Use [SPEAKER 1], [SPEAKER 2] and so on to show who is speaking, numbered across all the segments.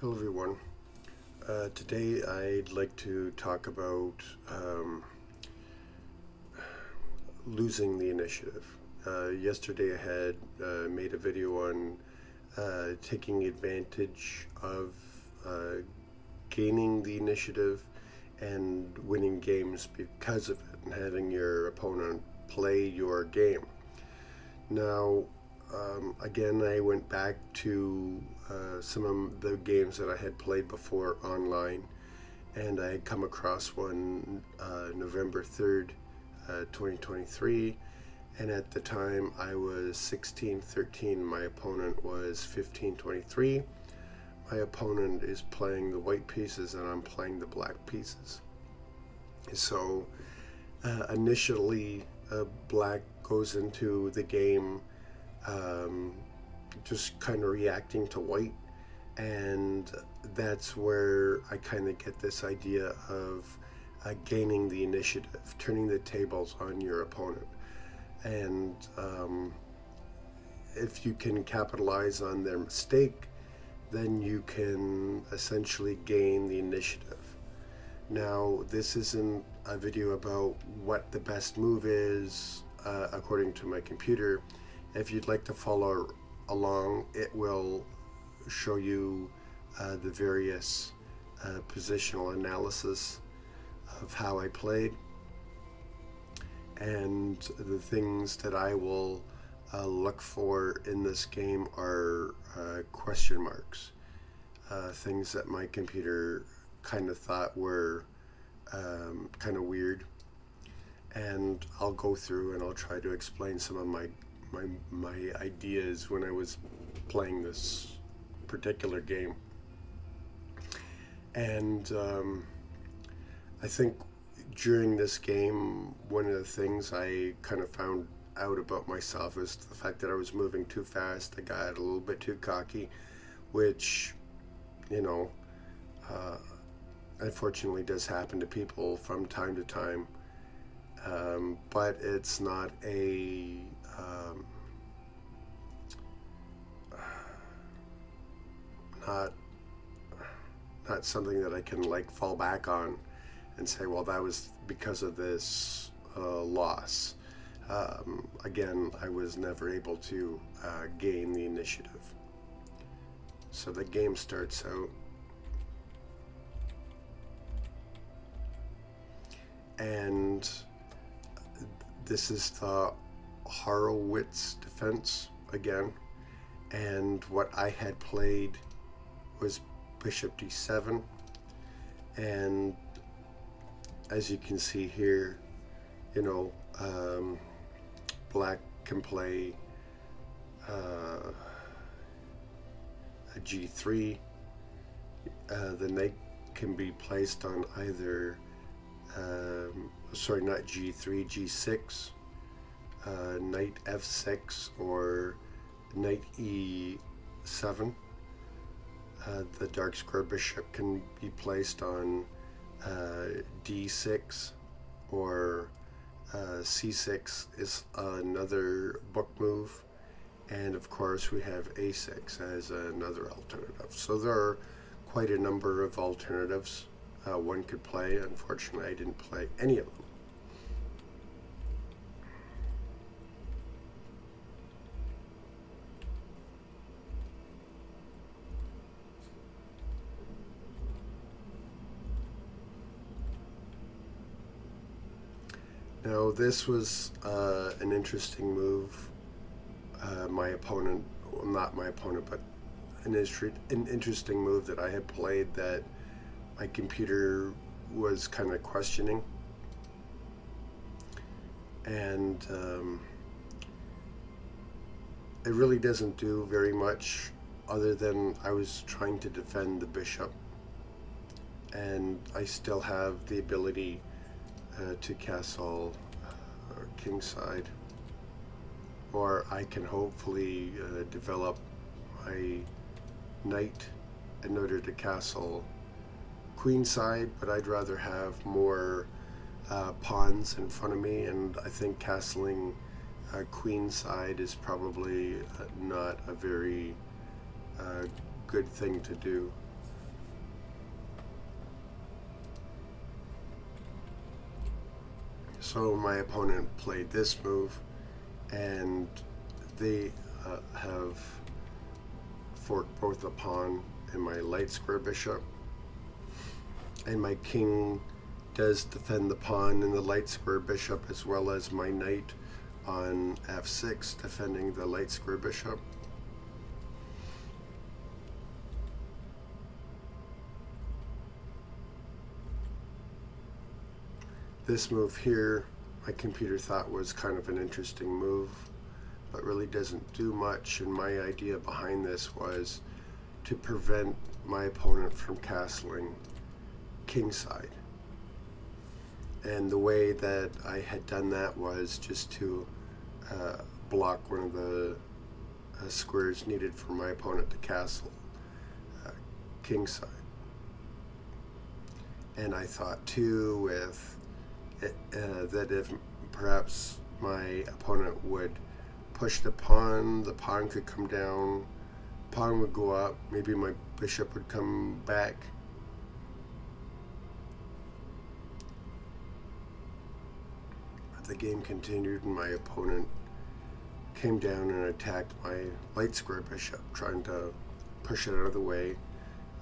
[SPEAKER 1] Hello everyone. Uh, today I'd like to talk about um, losing the initiative. Uh, yesterday I had uh, made a video on uh, taking advantage of uh, gaining the initiative and winning games because of it and having your opponent play your game. Now um, again, I went back to uh, some of the games that I had played before online, and I had come across one uh, November 3rd, uh, 2023. And at the time, I was 16 13. My opponent was 15 23. My opponent is playing the white pieces, and I'm playing the black pieces. So, uh, initially, uh, black goes into the game um, just kind of reacting to white. And that's where I kind of get this idea of uh, gaining the initiative, turning the tables on your opponent. And um, if you can capitalize on their mistake, then you can essentially gain the initiative. Now, this isn't a video about what the best move is uh, according to my computer. If you'd like to follow along, it will show you uh, the various uh, positional analysis of how I played. And the things that I will uh, look for in this game are uh, question marks, uh, things that my computer kind of thought were um, kind of weird. And I'll go through and I'll try to explain some of my my my ideas when I was playing this particular game. And um, I think during this game, one of the things I kind of found out about myself is the fact that I was moving too fast. I got a little bit too cocky, which, you know, uh, unfortunately does happen to people from time to time. Um, but it's not a um, not not something that I can like fall back on and say, well, that was because of this uh, loss. Um, again, I was never able to uh, gain the initiative. So the game starts out. And this is the Horowitz defense again. And what I had played was bishop d7. And as you can see here, you know, um, black can play uh, a g3. Uh, the knight can be placed on either, um, sorry, not g3, g6 uh, knight f6 or knight e7. Uh, the dark square bishop can be placed on uh, d6 or uh, c6 is another book move. And of course we have a6 as another alternative. So there are quite a number of alternatives uh, one could play. Unfortunately I didn't play any of them Now this was uh, an interesting move. Uh, my opponent, well, not my opponent, but an, an interesting move that I had played that my computer was kind of questioning. And um, it really doesn't do very much other than I was trying to defend the bishop. And I still have the ability uh, to castle uh, kingside. Or I can hopefully uh, develop my knight in order to castle queenside but I'd rather have more uh, pawns in front of me and I think castling uh, queenside is probably uh, not a very uh, good thing to do So my opponent played this move, and they uh, have forked both a pawn and my light square bishop. And my king does defend the pawn and the light square bishop as well as my knight on f6 defending the light square bishop. This move here, my computer thought was kind of an interesting move, but really doesn't do much. And my idea behind this was to prevent my opponent from castling kingside. And the way that I had done that was just to uh, block one of the uh, squares needed for my opponent to castle uh, kingside. And I thought too with uh, that if perhaps my opponent would push the pawn, the pawn could come down, pawn would go up, maybe my bishop would come back. the game continued and my opponent came down and attacked my light square bishop, trying to push it out of the way.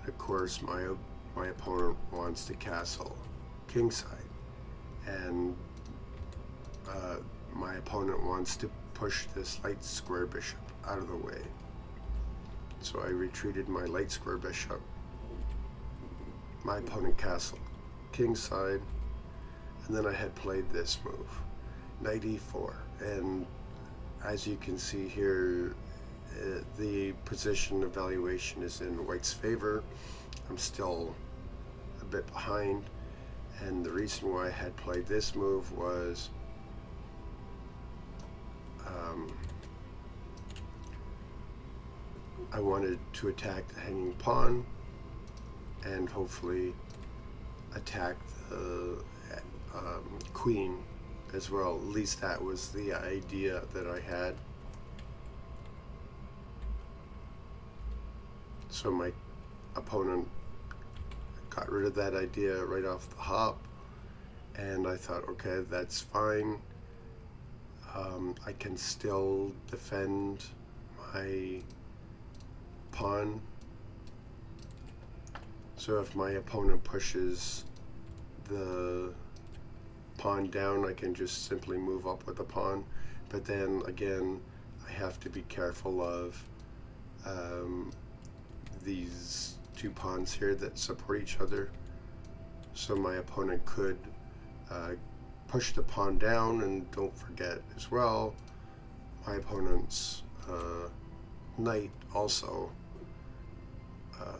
[SPEAKER 1] And of course, my my opponent wants to castle kingside and uh, my opponent wants to push this light square bishop out of the way. So I retreated my light square bishop. My opponent castle kingside, and then I had played this move, knight e4. And as you can see here, uh, the position evaluation is in white's favor. I'm still a bit behind. And the reason why I had played this move was um, I wanted to attack the hanging pawn and hopefully attack the um, queen as well. At least that was the idea that I had. So my opponent got rid of that idea right off the hop. And I thought okay that's fine. Um, I can still defend my pawn. So if my opponent pushes the pawn down I can just simply move up with the pawn. But then again I have to be careful of um, these two pawns here that support each other. So my opponent could uh, push the pawn down and don't forget as well, my opponent's uh, knight also uh,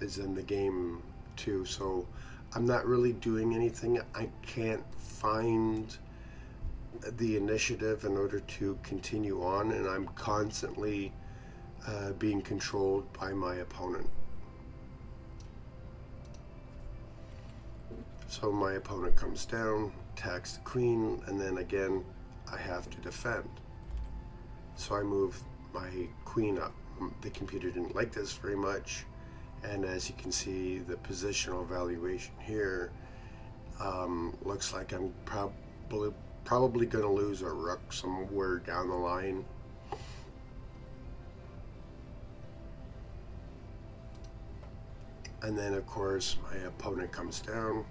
[SPEAKER 1] is in the game too. So I'm not really doing anything. I can't find the initiative in order to continue on and I'm constantly uh, being controlled by my opponent. So my opponent comes down, attacks the queen, and then again, I have to defend. So I move my queen up. The computer didn't like this very much. And as you can see, the positional evaluation here um, looks like I'm probably probably going to lose a rook somewhere down the line. And then, of course, my opponent comes down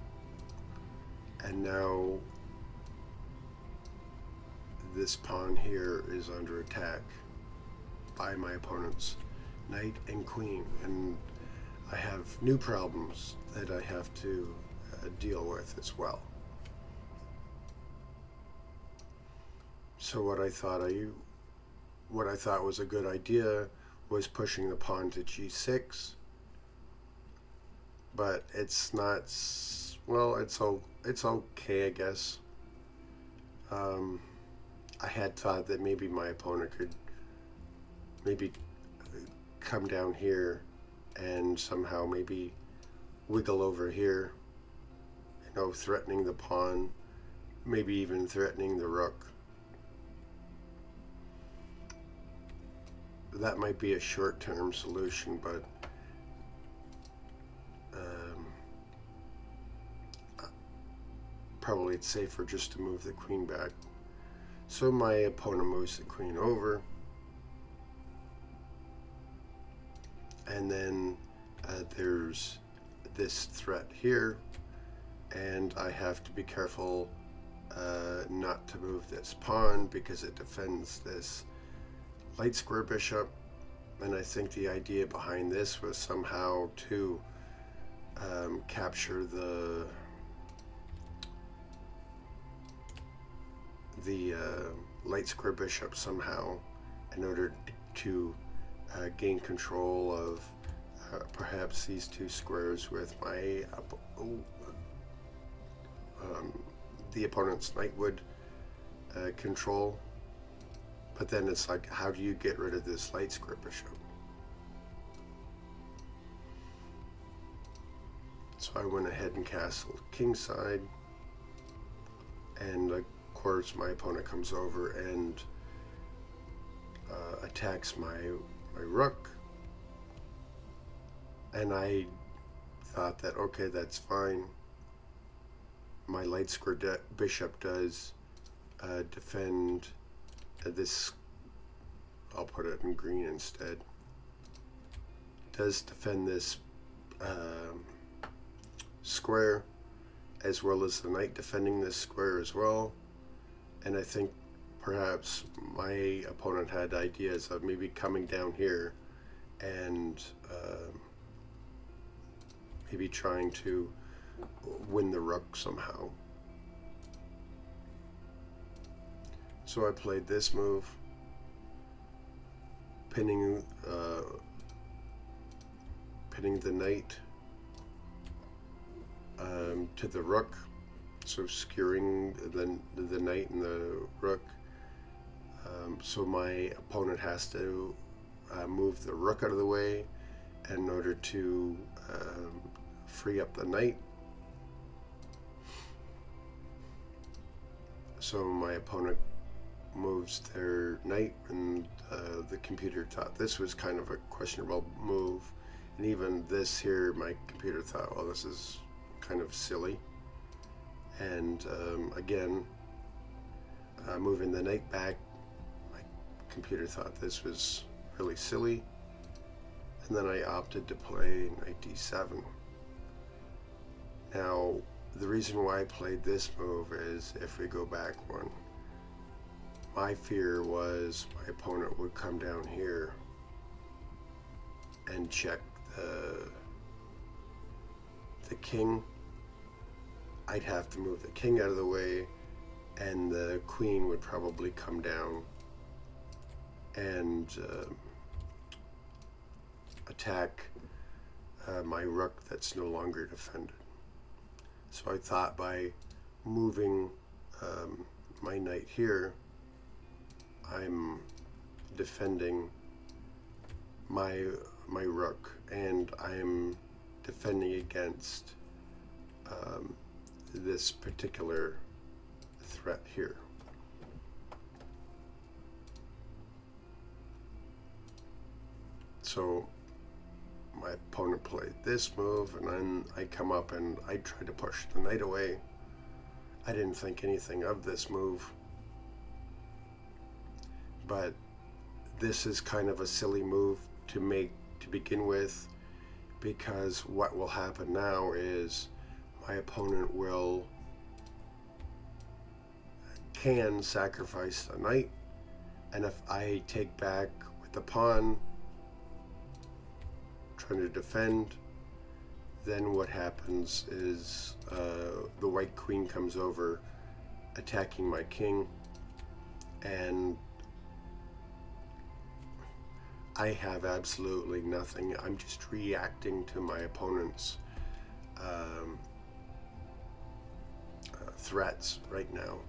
[SPEAKER 1] and now this pawn here is under attack by my opponents knight and queen. And I have new problems that I have to uh, deal with as well. So what I thought I what I thought was a good idea was pushing the pawn to g6 but it's not well, it's o- it's okay, I guess. Um, I had thought that maybe my opponent could maybe come down here and somehow maybe wiggle over here, you know, threatening the pawn, maybe even threatening the rook. That might be a short-term solution, but probably it's safer just to move the queen back. So my opponent moves the queen over. And then uh, there's this threat here. And I have to be careful uh, not to move this pawn because it defends this light square bishop. And I think the idea behind this was somehow to um, capture the the uh, light square bishop somehow in order to uh, gain control of uh, perhaps these two squares with my oh, um, the opponent's knight would uh, control. But then it's like, how do you get rid of this light square bishop? So I went ahead and castled kingside. And of course, my opponent comes over and uh, attacks my, my rook. And I thought that, okay, that's fine my light square bishop does uh, defend this, I'll put it in green instead, does defend this um, square as well as the knight defending this square as well. And I think perhaps my opponent had ideas of maybe coming down here and uh, maybe trying to win the rook somehow. So I played this move, pinning uh, pinning the knight um, to the rook, so skewering the, the knight and the rook. Um, so my opponent has to uh, move the rook out of the way in order to um, free up the knight So my opponent moves their knight, and uh, the computer thought this was kind of a questionable move. And even this here, my computer thought, well, this is kind of silly. And um, again, uh, moving the knight back, my computer thought this was really silly. And then I opted to play knight d7. Now, the reason why I played this move is if we go back one, my fear was my opponent would come down here and check the the king. I'd have to move the king out of the way and the queen would probably come down and uh, attack uh, my rook that's no longer defended. So I thought by moving um, my knight here, I'm defending my my rook, and I'm defending against um, this particular threat here. So my opponent played this move, and then I come up and I try to push the knight away. I didn't think anything of this move, but this is kind of a silly move to make to begin with, because what will happen now is my opponent will can sacrifice the knight, and if I take back with the pawn, trying to defend. Then what happens is uh, the white queen comes over attacking my king and I have absolutely nothing. I'm just reacting to my opponent's um, threats right now.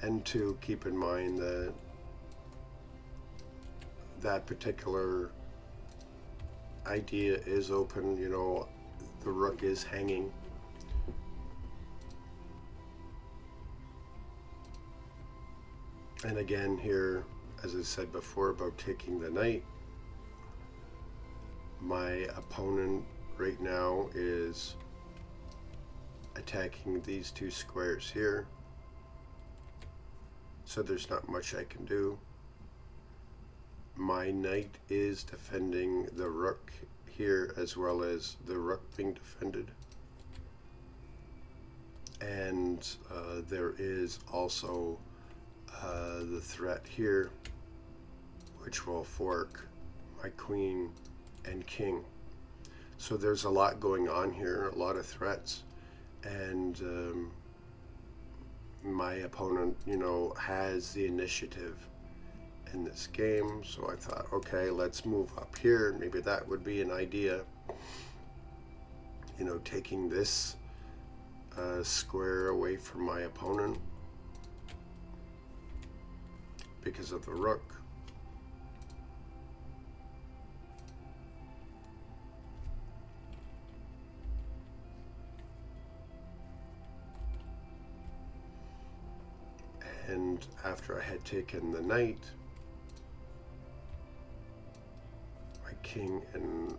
[SPEAKER 1] And to keep in mind that that particular idea is open, you know, the rook is hanging. And again here, as I said before about taking the knight, my opponent right now is attacking these two squares here. So there's not much I can do. My knight is defending the rook here as well as the rook being defended. And uh, there is also uh, the threat here, which will fork my queen and king. So there's a lot going on here, a lot of threats. And um, my opponent, you know, has the initiative in this game. So I thought, okay, let's move up here. Maybe that would be an idea. You know, taking this uh, square away from my opponent because of the rook. After I had taken the knight, my king and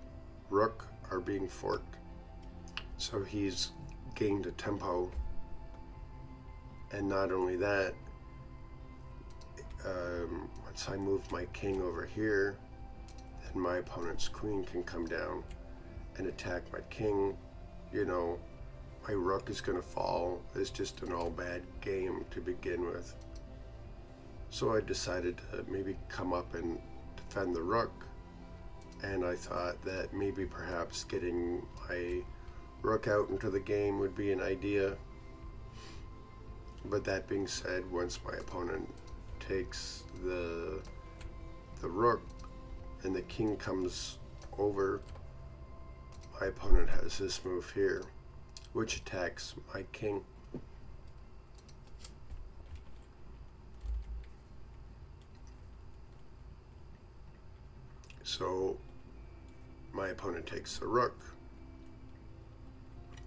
[SPEAKER 1] rook are being forked. So he's gained a tempo. And not only that, um, once I move my king over here, then my opponent's queen can come down and attack my king. You know, my rook is going to fall. It's just an all bad game to begin with. So I decided to maybe come up and defend the rook. And I thought that maybe perhaps getting my rook out into the game would be an idea. But that being said, once my opponent takes the the rook and the king comes over, my opponent has this move here which attacks my king. So my opponent takes the rook,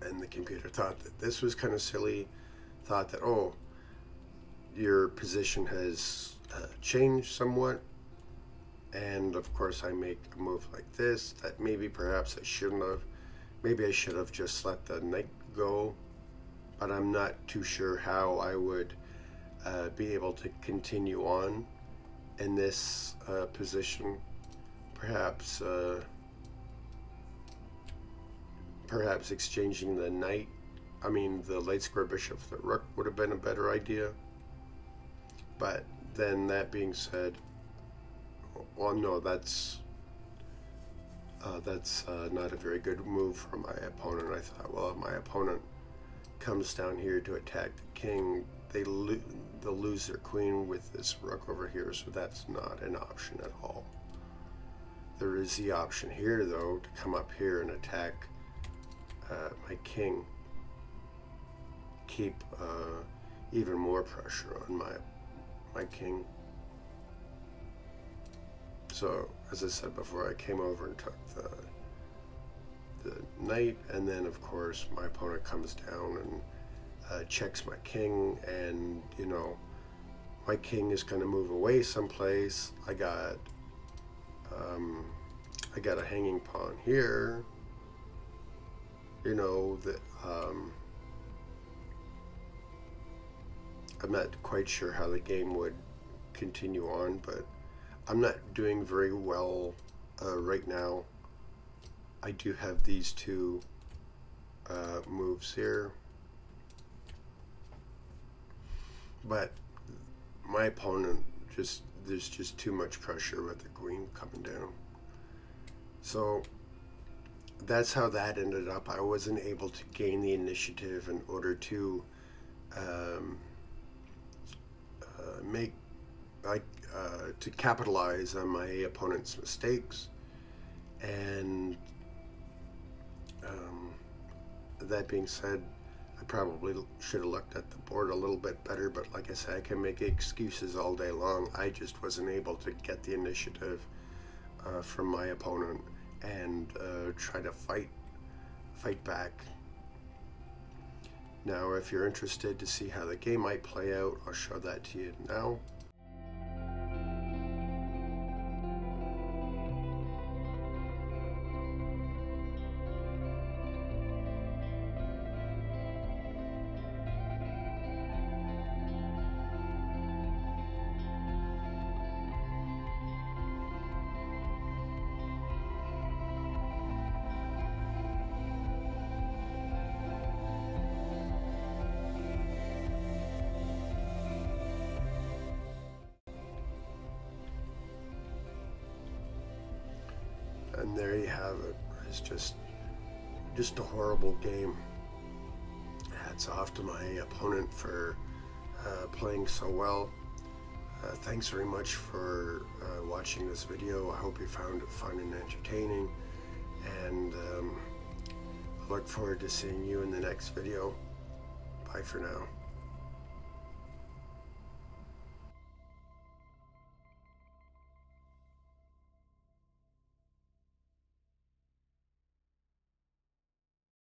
[SPEAKER 1] and the computer thought that this was kind of silly, thought that, oh, your position has uh, changed somewhat, and of course I make a move like this that maybe perhaps I shouldn't have. Maybe I should have just let the knight go, but I'm not too sure how I would uh, be able to continue on in this uh, position. Perhaps, uh, perhaps exchanging the knight, I mean the light square bishop for the rook would have been a better idea. But then that being said, well, no, that's uh, that's uh, not a very good move for my opponent. I thought, well, if my opponent comes down here to attack the king, they lo they'll lose their queen with this rook over here, so that's not an option at all. There is the option here, though, to come up here and attack uh, my king. Keep uh, even more pressure on my my king. So, as I said before, I came over and took the the knight, and then of course my opponent comes down and uh, checks my king, and you know my king is going to move away someplace. I got um, I got a hanging pawn here. You know that um, I'm not quite sure how the game would continue on, but I'm not doing very well uh, right now. I do have these two uh, moves here. But my opponent just, there's just too much pressure with the queen coming down. So that's how that ended up. I wasn't able to gain the initiative in order to um, uh, make like uh, to capitalize on my opponent's mistakes and um, that being said I probably should have looked at the board a little bit better but like I said I can make excuses all day long. I just wasn't able to get the initiative uh, from my opponent and uh, try to fight fight back. Now if you're interested to see how the game might play out I'll show that to you now there you have it. It's just just a horrible game. Hats off to my opponent for uh, playing so well. Uh, thanks very much for uh, watching this video. I hope you found it fun and entertaining. And um, I look forward to seeing you in the next video. Bye for now.